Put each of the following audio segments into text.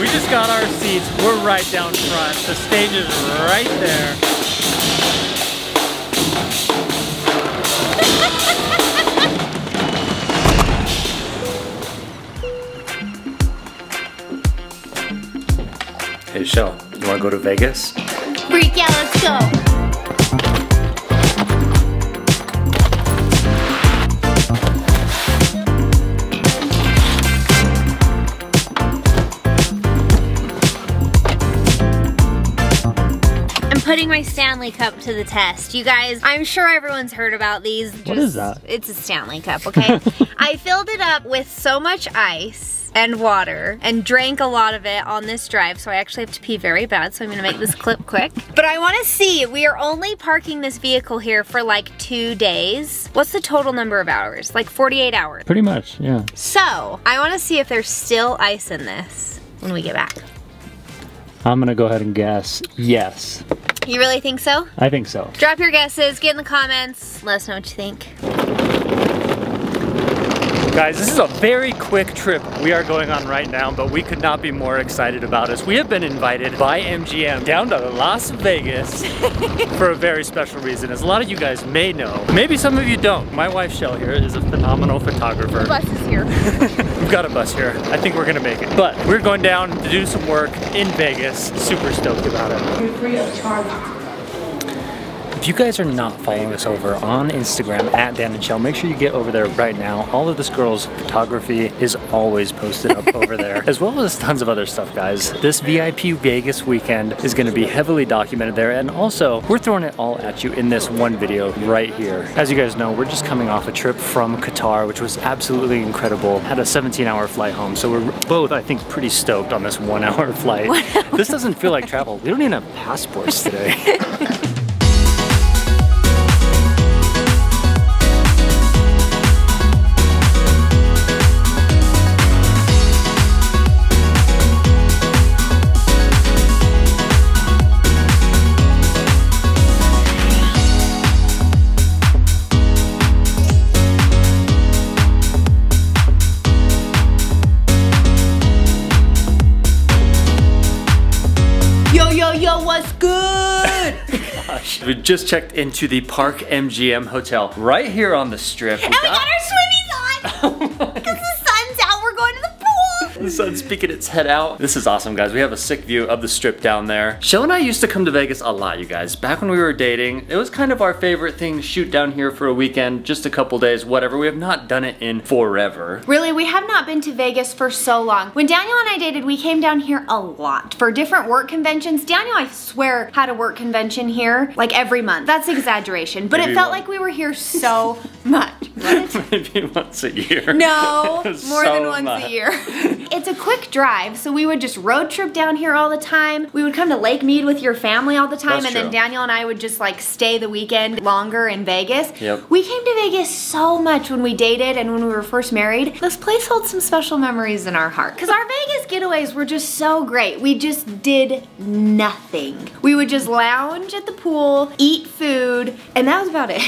We just got our seats. We're right down front. The stage is right there. Hey, Chelle, you wanna go to Vegas? Freak out, let's go. Putting my Stanley Cup to the test. You guys, I'm sure everyone's heard about these. What is that? It's a Stanley Cup, okay? I filled it up with so much ice and water and drank a lot of it on this drive, so I actually have to pee very bad, so I'm gonna make this clip quick. But I wanna see, we are only parking this vehicle here for like two days. What's the total number of hours? Like 48 hours. Pretty much, yeah. So, I wanna see if there's still ice in this when we get back. I'm gonna go ahead and guess yes. You really think so? I think so. Drop your guesses, get in the comments, let us know what you think. Guys, this is a very quick trip we are going on right now, but we could not be more excited about this. We have been invited by MGM down to Las Vegas for a very special reason. As a lot of you guys may know, maybe some of you don't. My wife Chelle here is a phenomenal photographer. Bus is here. We've got a bus here. I think we're gonna make it. But we're going down to do some work in Vegas. Super stoked about it. If you guys are not following us over on Instagram at Dan and Chelle, make sure you get over there right now. All of this girl's photography is always posted up over there, as well as tons of other stuff, guys. This VIP Vegas weekend is going to be heavily documented there, and also we're throwing it all at you in this one video right here. As you guys know, we're just coming off a trip from Qatar, which was absolutely incredible. Had a 17-hour flight home, so we're both, I think, pretty stoked on this one-hour flight. This doesn't feel like travel. We don't even have passports today. we just checked into the Park MGM Hotel right here on the strip. And we got our sun's peeking its head out. This is awesome, guys. We have a sick view of the strip down there. Chelle and I used to come to Vegas a lot, you guys. Back when we were dating, it was kind of our favorite thing to shoot down here for a weekend, just a couple days, whatever. We have not done it in forever. Really, we have not been to Vegas for so long. When Daniel and I dated, we came down here a lot for different work conventions. Daniel, I swear, had a work convention here like every month. That's exaggeration, but Maybe it felt one. like we were here so much. Maybe once a year. No, more So than once much. a year. it's a quick drive, so we would just road trip down here all the time. We would come to Lake Mead with your family all the time, That's and then. Daniel and I would just like stay the weekend longer in Vegas. Yep. We came to Vegas so much when we dated and when we were first married. This place holds some special memories in our heart. Because our Vegas getaways were just so great. We just did nothing. We would just lounge at the pool, eat food, and that was about it.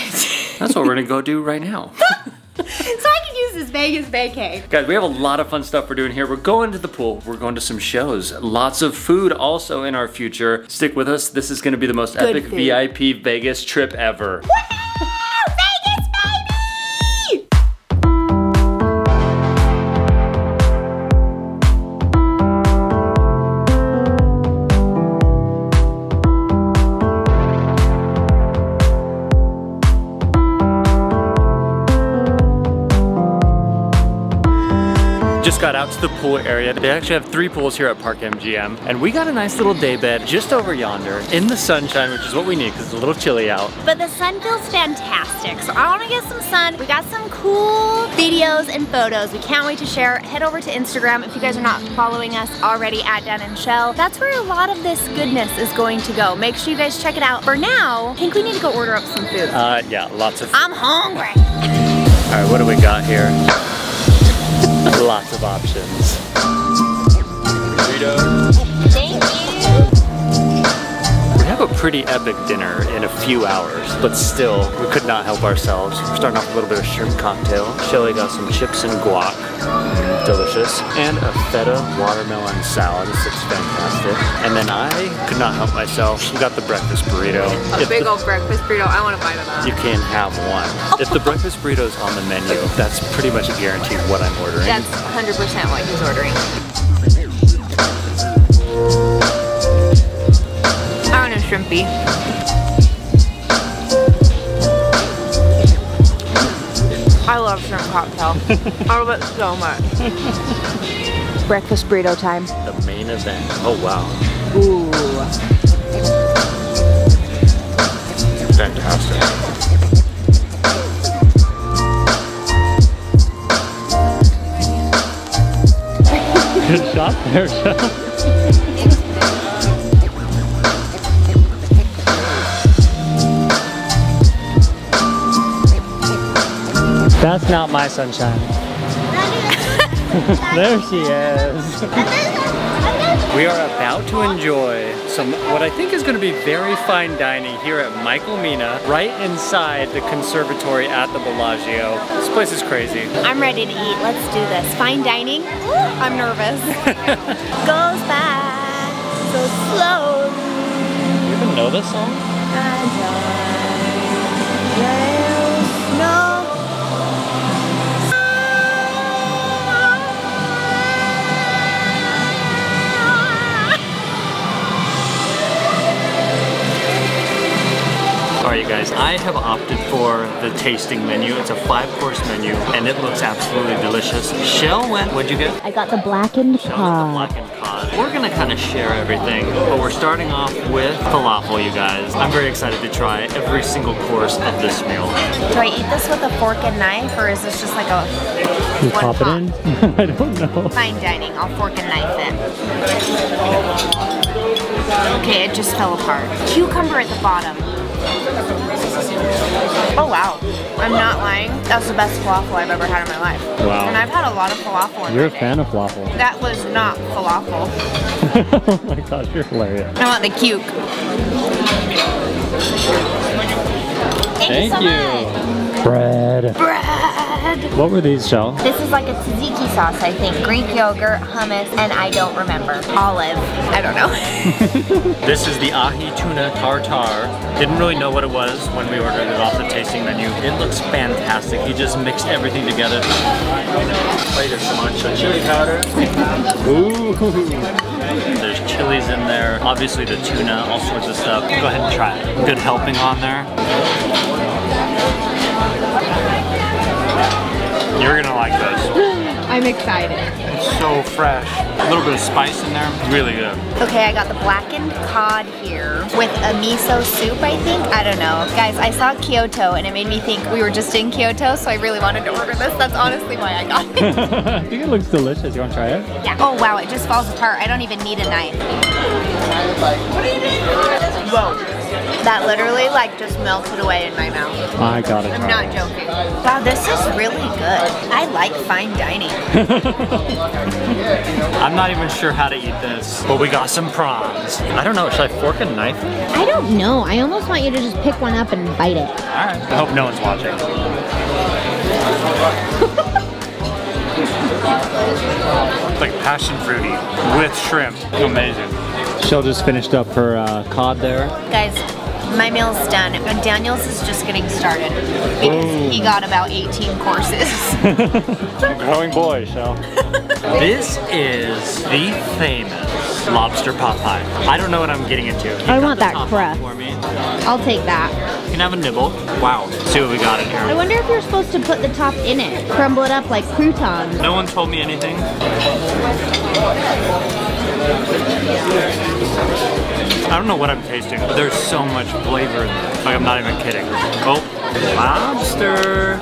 That's what we're gonna go do right now. so I could use this Vegas vacay. Guys, we have a lot of fun stuff we're doing here. We're going to the pool. We're going to some shows. Lots of food also in our future. Stick with us. This is going to be the most Good epic food. VIP Vegas trip ever. The pool area. They actually have three pools here at Park MGM. And we got a nice little day bed just over yonder in the sunshine, which is what we need because it's a little chilly out. But the sun feels fantastic, so I want to get some sun. We got some cool videos and photos. We can't wait to share. Head over to Instagram if you guys are not following us already at Dan and Chelle. That's where a lot of this goodness is going to go. Make sure you guys check it out. For now, I think we need to go order up some food. Uh, yeah, lots of. I'm hungry. All right, what do we got here? Lots of options. Burrito. Thank you. We have a pretty epic dinner in a few hours, but still, we could not help ourselves. We're starting off with a little bit of shrimp cocktail. Shelly got some chips and guac. Delicious. And a feta watermelon salad. This looks fantastic. And then I could not help myself. We got the breakfast burrito. A If big the- old breakfast burrito. I want to bite of that. you can have one. If the breakfast burrito is on the menu, that's pretty much a guarantee what I'm ordering. That's 100% what he's ordering. I want a shrimpy. I love shrimp cocktail. I love it so much. Breakfast burrito time. the main event. Oh wow. Ooh. Fantastic. Good shot there, Chelle. That's not my sunshine. there she is. We are about to enjoy some what I think is going to be very fine dining here at Michael Mina, right inside the conservatory at the Bellagio. This place is crazy. I'm ready to eat. Let's do this. Fine dining. I'm nervous. Goes by so slow. You even know this song? No. Guys, I have opted for the tasting menu. It's a five course menu and it looks absolutely delicious. Chelle went, what'd you get? I got the blackened Chelle got the cod. blackened cod. We're gonna kind of share everything, but we're starting off with falafel, you guys. I'm very excited to try every single course of this meal. Do I eat this with a fork and knife, or is this just like a You one pop it in? I don't know. Fine dining. I'll fork and knife it. Okay, it just fell apart. Cucumber at the bottom. Oh wow, I'm not lying. That's the best falafel I've ever had in my life. Wow. And I've had a lot of falafel in You're a day. fan of falafel. That was not falafel. oh my gosh, you're hilarious. I want the cuke. Thank, you so much. Bread. Bread. What were these, Chelle? This is like a tzatziki sauce, I think. Greek yogurt, hummus, and I don't remember. Olive. I don't know. This is the ahi tuna tartar. Didn't really know what it was when we ordered it off the tasting menu. It looks fantastic. He just mixed everything together. Plate of sriracha chili powder. Ooh. There's chilies in there. Obviously the tuna, all sorts of stuff. Go ahead and try it. Good helping on there. You're gonna like this. I'm excited. It's so fresh. A little bit of spice in there. Really good. Okay, I got the blackened cod here with a miso soup, I think. I don't know. Guys, I saw Kyoto and it made me think we were just in Kyoto, so I really wanted to order this. That's honestly why I got it. I think it looks delicious. You want to try it? yeah. Oh wow, it just falls apart. I don't even need a knife. Whoa. That literally like just melted away in my mouth. I got it. I'm not joking. Wow, this is really good. I like fine dining. I'm not even sure how to eat this, but we got some prawns. I don't know, should I fork and knife? I don't know. I almost want you to just pick one up and bite it. Alright. I hope no one's watching. It's like passion fruity with shrimp. Amazing. Chelle just finished up her uh, cod there. Guys, my meal's done, and Daniel's is just getting started because he got about 18 courses. Growing boy, Chelle. This is the famous lobster pot pie. I don't know what I'm getting into. You I want that crust. For me. I'll take that. You can have a nibble. Wow. See what we got in here. I wonder if you're supposed to put the top in it. Crumble it up like croutons. No one told me anything. I don't know what I'm tasting, but there's so much flavor in there. Like I'm not even kidding. Oh, lobster.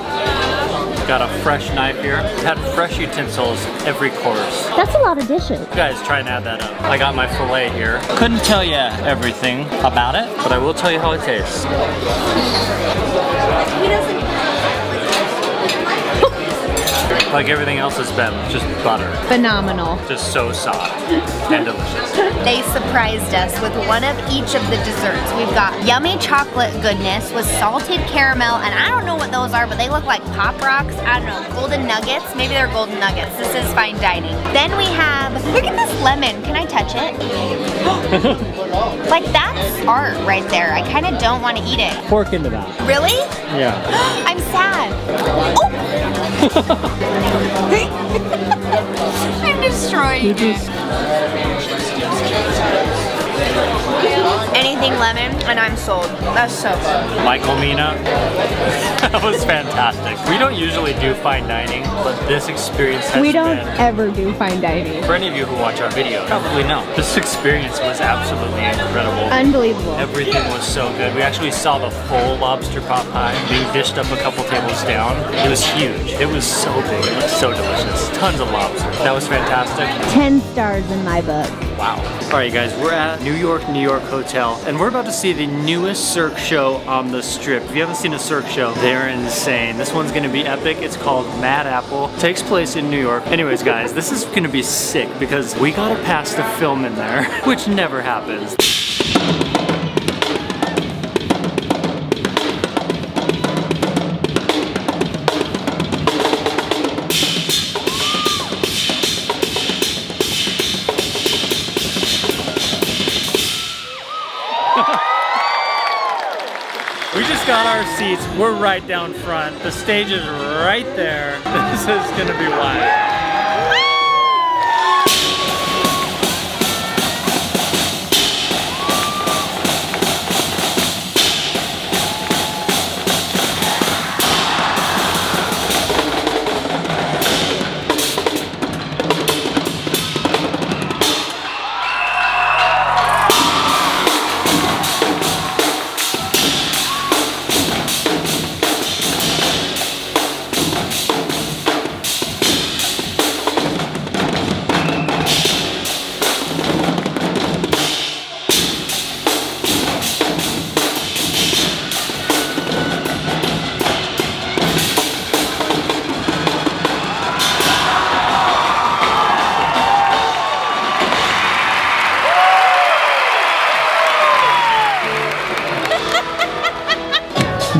Got a fresh knife here. Had fresh utensils every course. That's a lot of dishes. You guys try and add that up. I got my filet here. Couldn't tell you everything about it, but I will tell you how it tastes. Like everything else has been, just butter. Phenomenal. Just so soft and delicious. They surprised us with one of each of the desserts. We've got yummy chocolate goodness with salted caramel, and I don't know what those are, but they look like Pop Rocks. I don't know, golden nuggets? Maybe they're golden nuggets. This is fine dining. Then we have, look at this lemon. Can I touch it? like that's art right there. I kind of don't want to eat it. Pork into that. Really? Yeah. I'm sad. Oh! I'm destroying it. Anything lemon, and I'm sold. That's so good. Michael Mina. that was fantastic. We don't usually do fine dining, but this experience has We don't been ever do fine dining. For any of you who watch our video, probably know. This experience was absolutely incredible. Unbelievable. Everything was so good. We actually saw the full lobster pot pie being dished up a couple tables down. It was huge. It was so big. It was so delicious. Tons of lobster. That was fantastic. 10 stars in my book. Wow. All right, you guys, we're at New York, New York Hotel, and we're about to see the newest Cirque show on the strip. If you haven't seen a Cirque show, they're insane. This one's gonna be epic. It's called Mad Apple. Takes place in New York. Anyways, guys, this is gonna be sick because we got a pass to film in there, which never happens. Seats. We're right down front. The stage is right there. This is gonna be wild.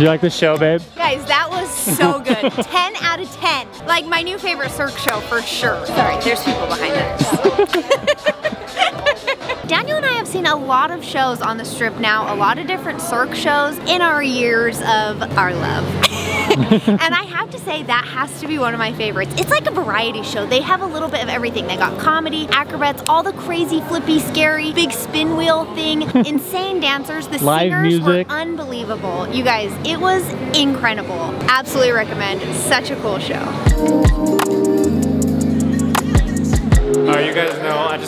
Did you like the show, babe? Guys, that was so good. 10 out of 10. Like my new favorite Cirque show for sure. Sorry, there's people behind us. Daniel and I have seen a lot of shows on the strip now, a lot of different Cirque shows in our years of our love. and I have to say that has to be one of my favorites. It's like a variety show. They have a little bit of everything. They got comedy, acrobats, all the crazy, flippy, scary, big spin wheel thing, insane dancers. The Live singers music. were unbelievable. You guys, it was incredible. Absolutely recommend. Such a cool show.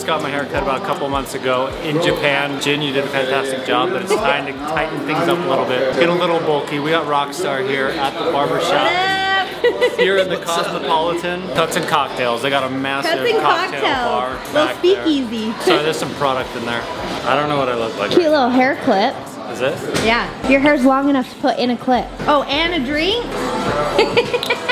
Just got my hair cut about a couple months ago in Japan. Jin, you did a fantastic job, but it's time to tighten things up a little bit. Get a little bulky. We got Rockstar here at the barber shop. Here in the Cosmopolitan. Cuts and cocktails. They got a massive Cuts and cocktail bar cocktails. back Little there. speakeasy. So there's some product in there. I don't know what I look like. Cute little hair clip. Is it? Yeah. Your hair's long enough to put in a clip. Oh, and a drink?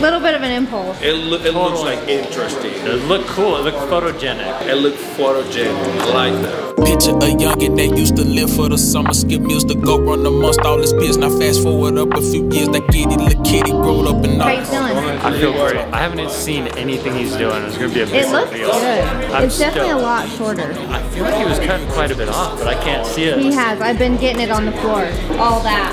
Little bit of an impulse. It, look, it looks like interesting. It looked cool. It looked photogenic. It looked photogenic. I like that. Picture a youngin' that used to live for the summer, skip meals to go run amongst all his peers. Now fast forward up a few years, that kitty, little kitty, growed up and How all. you feeling? I feel great. I haven't seen anything he's doing. It's gonna be a big It looks reveal. good. I'm It's definitely a lot shorter. I feel like he was cutting quite a bit off, but I can't see it. He has. I've been getting it on the floor. All that.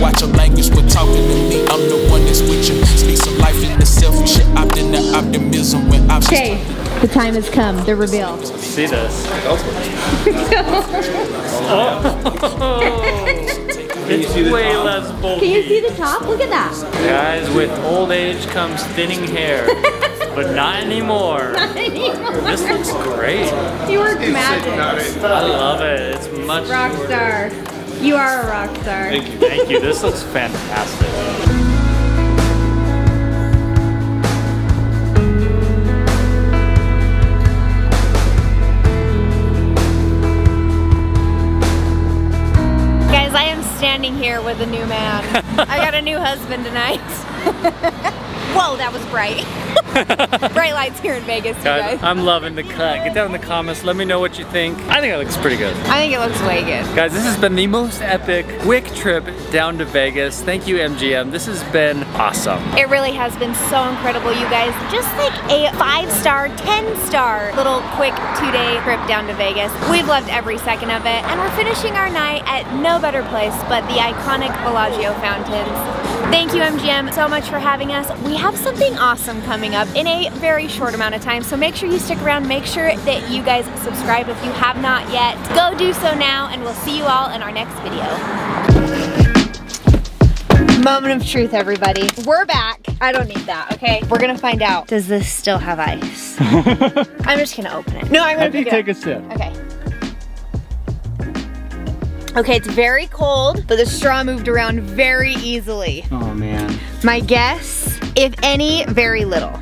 Watch your language when talking to me. I'm the one that's with you. Speak some life in the selfish shit. Opt in the optimism when options. Okay, the time has come. The reveal. See this? It's way less bulky. Can you see the top? Look at that. Guys, with old age comes thinning hair, but not anymore. This looks great. You work magic. I love it. It's much. Rock star. You are a rock star. Thank you. Thank you. This looks fantastic. Standing here with a new man. I got a new husband tonight. Whoa, that was bright. bright lights here in Vegas, Guys. I'm loving the cut. Get down in the comments. Let me know what you think. I think it looks pretty good. I think it looks way good. Guys, this has been the most epic, quick trip down to Vegas. Thank you, MGM. This has been awesome. It really has been so incredible, you guys. Just like a five star, 10 star little quick two day trip down to Vegas. We've loved every second of it, and we're finishing our night at no better place but the iconic Bellagio fountains. Thank you, MGM, so much for having us. We have something awesome coming up in a very short amount of time, so make sure you stick around. Make sure that you guys subscribe if you have not yet. Go do so now, and we'll see you all in our next video. Moment of truth, everybody. We're back. I don't need that, okay? We're gonna find out. Does this still have ice? I'm just gonna open it. No, I'm gonna I pick take it a sip. Okay. Okay, it's very cold, but the straw moved around very easily. Oh man. My guess, if any, very little.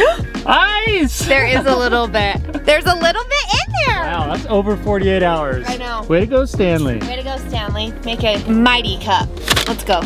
Ice! There is a little bit. There's a little bit in there. Wow, that's over 48 hours. I know. Way to go, Stanley. Way to go, Stanley. Make a mighty cup. Let's go.